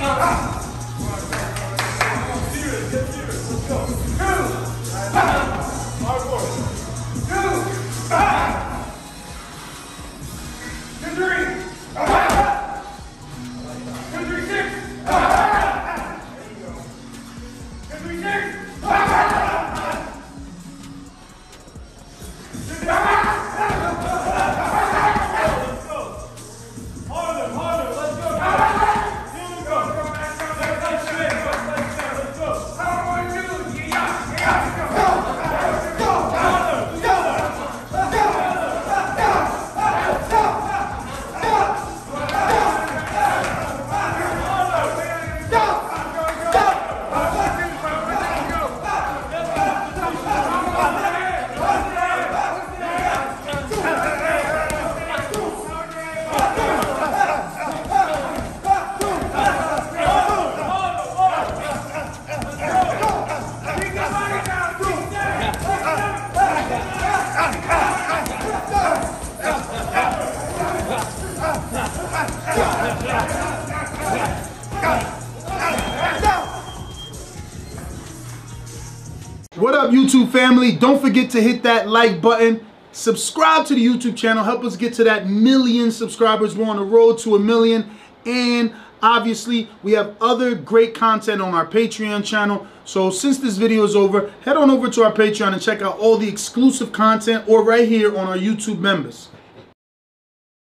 Sit down! What up, YouTube family? Don't forget to hit that like button. Subscribe to the YouTube channel. Help us get to that million subscribers. We're on the road to a million. And obviously, we have other great content on our Patreon channel. So since this video is over, head on over to our Patreon and check out all the exclusive content or right here on our YouTube members.